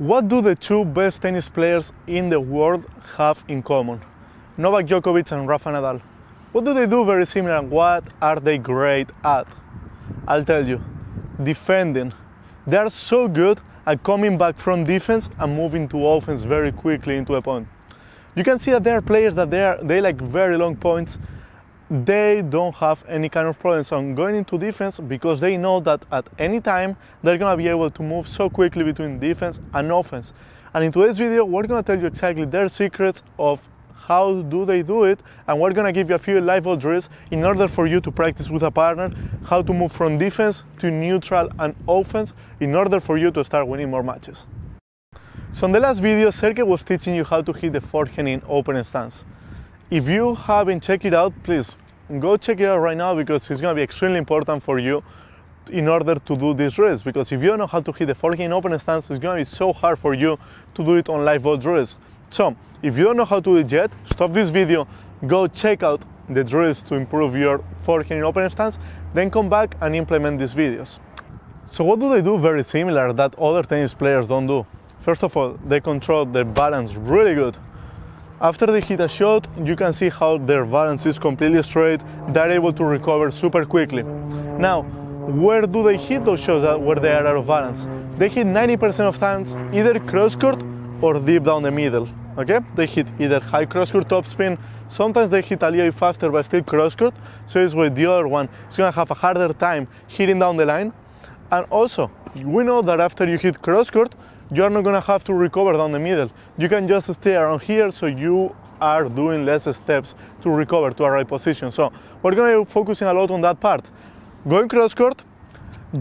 What do the two best tennis players in the world have in common? Novak Djokovic and Rafa Nadal. What do they do very similar and what are they great at? I'll tell you. Defending. They are so good at coming back from defense and moving to offense very quickly into a point. You can see that there are players that they are they like very long points they don't have any kind of problems on going into defense because they know that at any time they're gonna be able to move so quickly between defense and offense. And in today's video, we're gonna tell you exactly their secrets of how do they do it, and we're gonna give you a few live drills in order for you to practice with a partner how to move from defense to neutral and offense in order for you to start winning more matches. So in the last video, Sergey was teaching you how to hit the forehand in open stance. If you haven't checked it out, please go check it out right now because it's going to be extremely important for you in order to do these drills. Because if you don't know how to hit the forehand in open stance, it's going to be so hard for you to do it on live ball drills. So if you don't know how to do it yet, stop this video, go check out the drills to improve your forehand in open stance, then come back and implement these videos. So what do they do very similar that other tennis players don't do? First of all, they control their balance really good. After they hit a shot, you can see how their balance is completely straight. They're able to recover super quickly. Now, where do they hit those shots where they are out of balance? They hit 90% of times either cross court or deep down the middle. Okay? They hit either high cross court topspin. Sometimes they hit a little faster but still cross court. So it's with the other one it's gonna have a harder time hitting down the line. And also, we know that after you hit cross court, you are not gonna have to recover down the middle. You can just stay around here so you are doing less steps to recover to a right position. So we're gonna be focusing a lot on that part. Going cross court,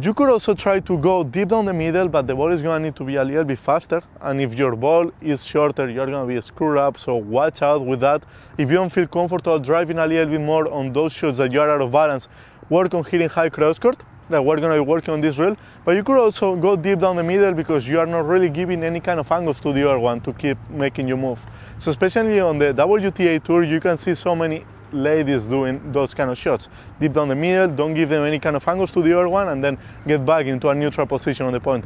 you could also try to go deep down the middle, but the ball is gonna need to be a little bit faster. And if your ball is shorter, you're gonna be screwed up. So watch out with that. If you don't feel comfortable driving a little bit more on those shots that you are out of balance, work on hitting high cross court that we're going to be working on this drill. But you could also go deep down the middle because you are not really giving any kind of angles to the other one to keep making you move. So especially on the WTA tour, you can see so many ladies doing those kind of shots. Deep down the middle, don't give them any kind of angles to the other one and then get back into a neutral position on the point.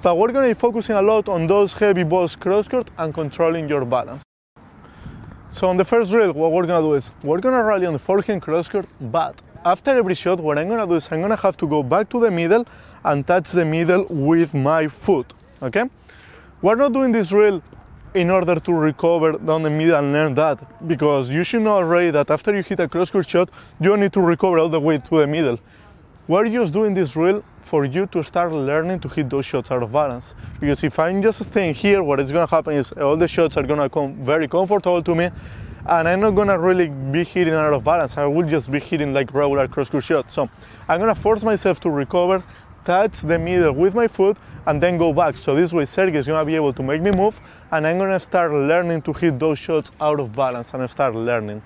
But we're going to be focusing a lot on those heavy balls cross court and controlling your balance. So on the first drill, what we're going to do is we're going to rally on the forehand cross court, but after every shot, what I'm gonna do is I'm gonna have to go back to the middle and touch the middle with my foot, okay? We're not doing this drill in order to recover down the middle and learn that because you should know already that after you hit a cross court shot, you need to recover all the way to the middle. We're just doing this drill for you to start learning to hit those shots out of balance. Because if I'm just staying here, what is gonna happen is all the shots are gonna come very comfortable to me and I'm not gonna really be hitting out of balance. I will just be hitting like regular cross court shots. So I'm gonna force myself to recover, touch the middle with my foot, and then go back. So this way Sergey is gonna be able to make me move, and I'm gonna start learning to hit those shots out of balance and start learning.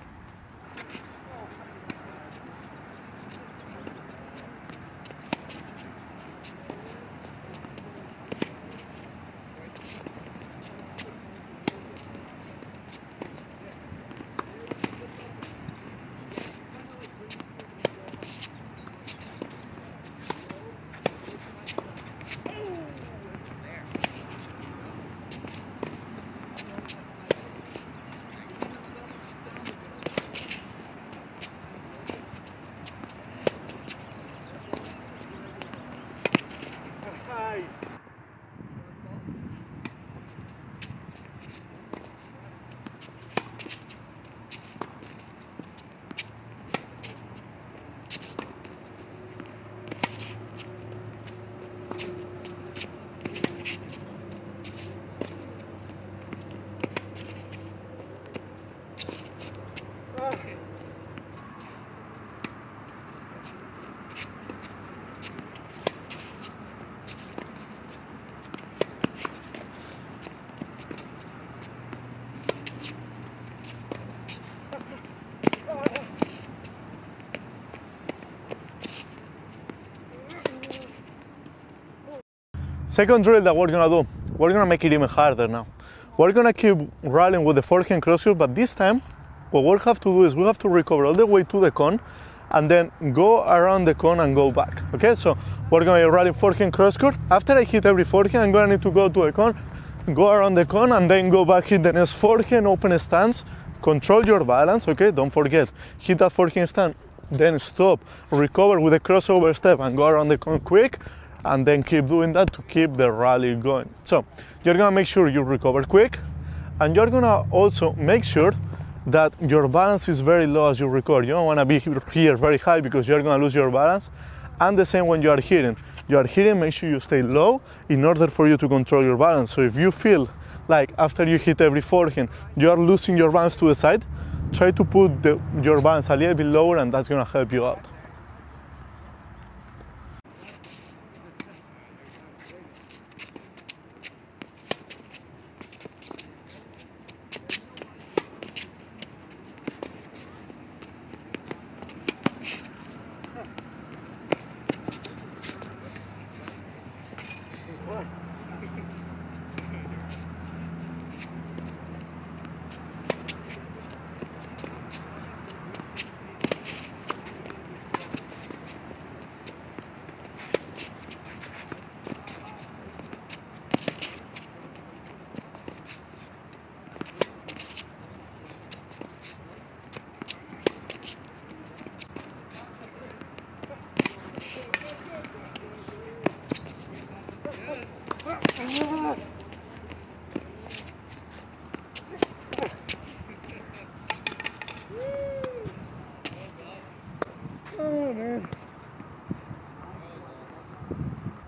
Second drill that we're gonna do, we're gonna make it even harder now. We're gonna keep rallying with the forehand crossfield, but this time, what we'll have to do is we have to recover all the way to the cone and then go around the cone and go back. Okay, so we're gonna be rallying forehand cross. After I hit every forehand, I'm gonna need to go to the cone, go around the cone and then go back, hit the next forehand, open stance, control your balance, okay? Don't forget, hit that forehand stance, then stop, recover with a crossover step and go around the cone quick, and then keep doing that to keep the rally going. So you're gonna make sure you recover quick, and you're gonna also make sure that your balance is very low as you record. You don't wanna be here very high because you're gonna lose your balance. And the same when you are hitting. You are hitting, make sure you stay low in order for you to control your balance. So if you feel like after you hit every forehand, you are losing your balance to the side, try to put the, your balance a little bit lower and that's gonna help you out.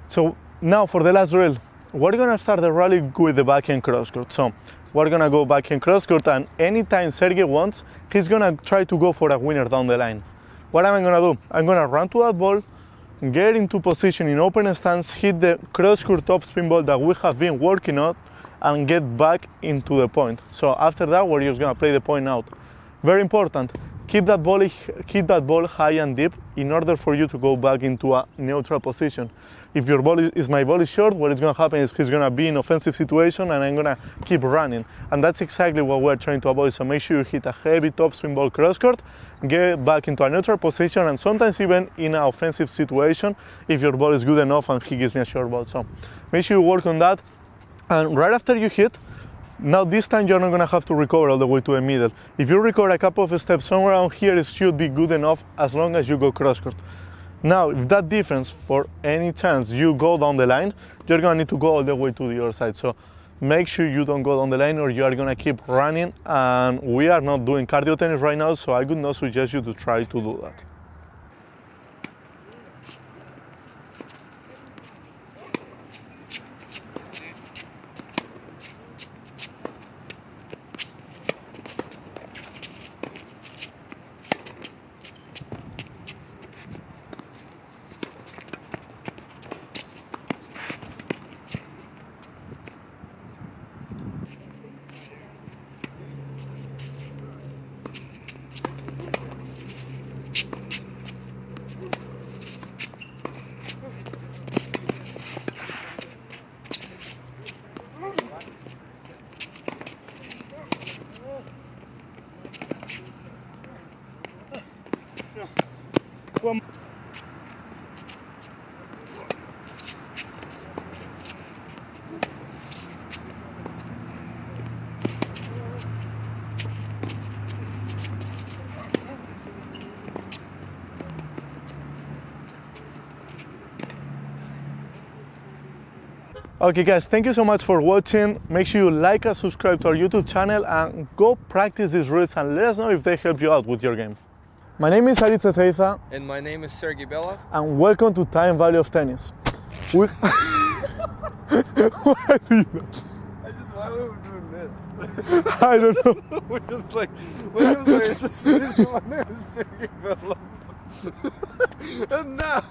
So now for the last drill, we're gonna start the rally with the backhand cross court. So we're gonna go backhand cross court and anytime Sergey wants, he's gonna try to go for a winner down the line. What am I gonna do? I'm gonna run to that ball, get into position in open stance, hit the cross court top spin ball that we have been working on, and get back into the point. So after that, we're just gonna play the point out. Very important. Keep that ball, hit that ball high and deep in order for you to go back into a neutral position. If your ball is my ball is short, what is going to happen is he's going to be in offensive situation and I'm going to keep running. And that's exactly what we're trying to avoid. So make sure you hit a heavy top spin ball cross court, get back into a neutral position, and sometimes even in an offensive situation if your ball is good enough and he gives me a short ball. So make sure you work on that. And right after you hit, now this time you're not gonna have to recover all the way to the middle. If you recover a couple of steps somewhere around here, it should be good enough as long as you go cross court. Now, if that difference, for any chance you go down the line, you're gonna need to go all the way to the other side. So make sure you don't go down the line or you are gonna keep running. And we are not doing cardio tennis right now, so I would not suggest you to try to do that. Okay guys, thank you so much for watching. Make sure you like and subscribe to our YouTube channel and go practice these drills and let us know if they help you out with your game. My name is Aritz Ezeiza. And my name is Sergey Belov. And welcome to Time Value of Tennis. We... why do you I just, why were we doing this? I don't know. we're just like, my name is, my name is Sergey Belov. and now...